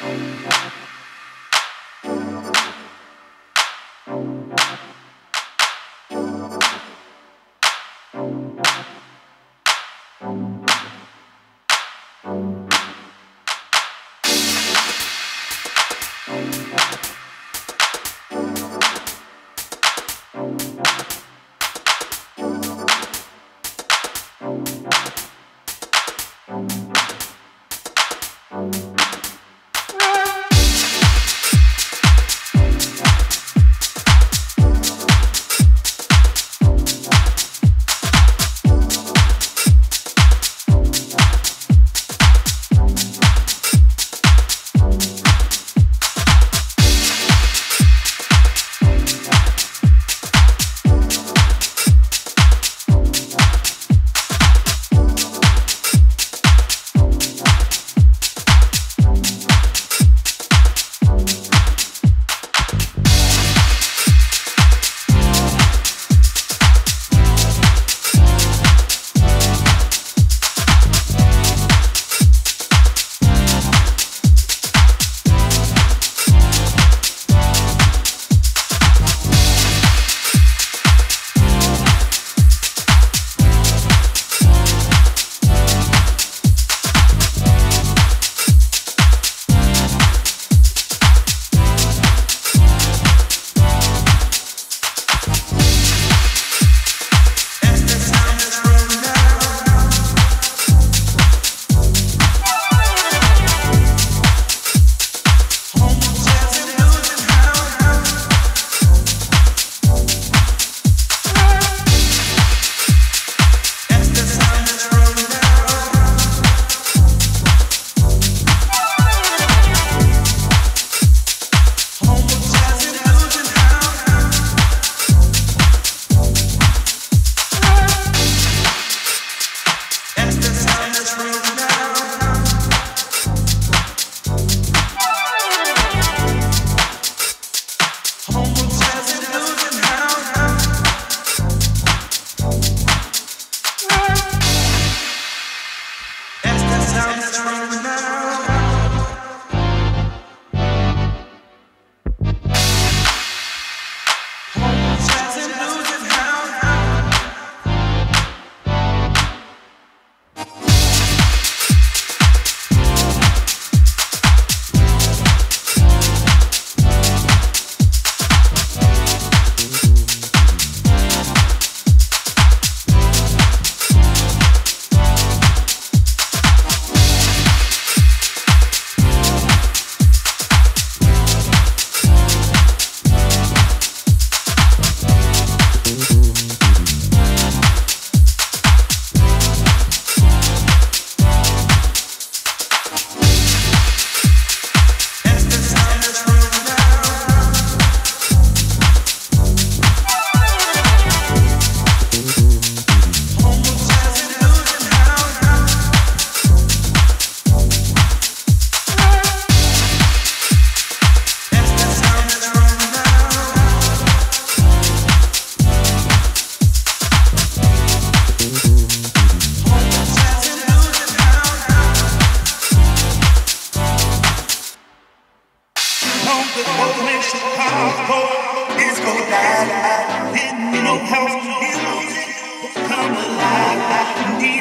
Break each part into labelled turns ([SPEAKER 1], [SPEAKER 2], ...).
[SPEAKER 1] Oh.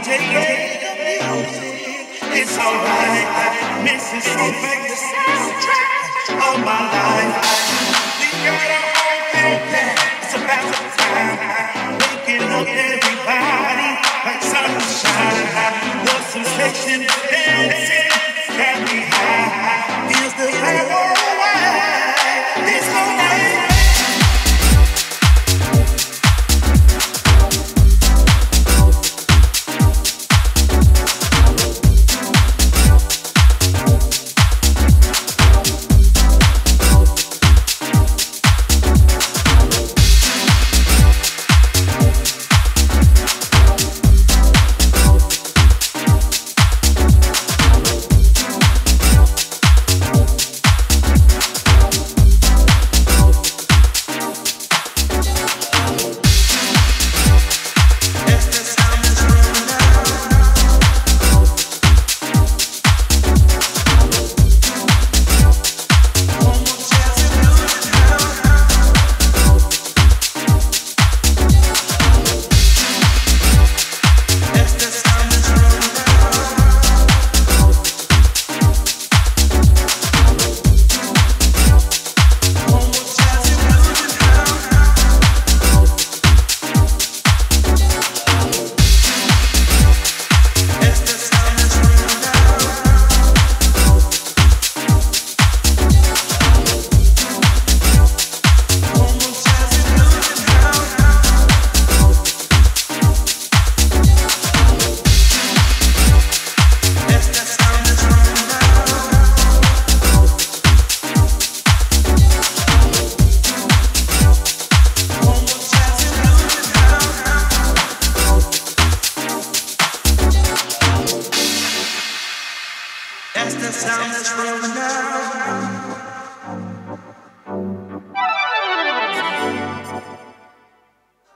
[SPEAKER 1] The music. It's alright. Mrs. so the soundtrack of my life. You gotta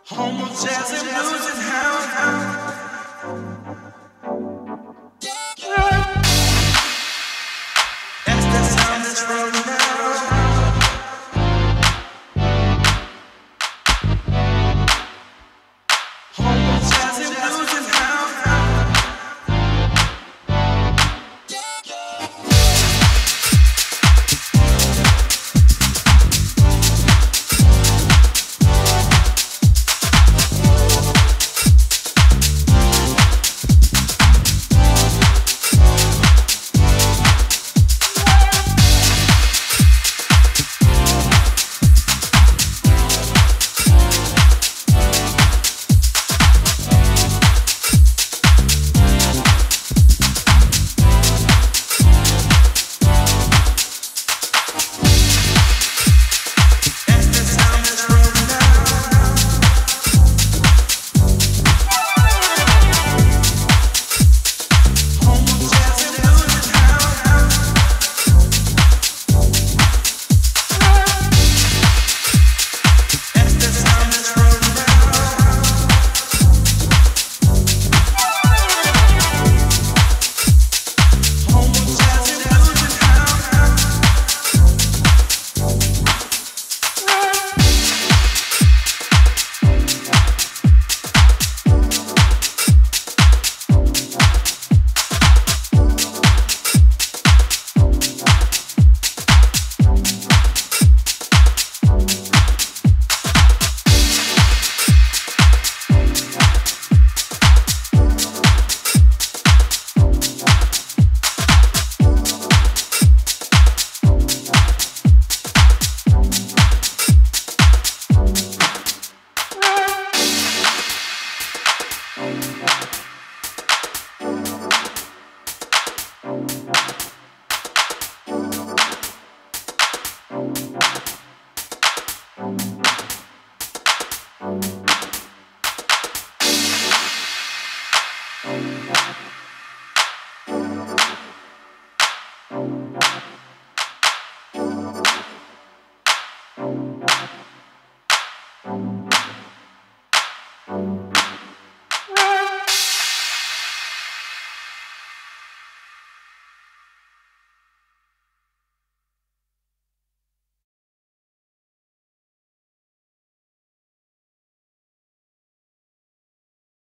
[SPEAKER 1] Home jazz and blues and house.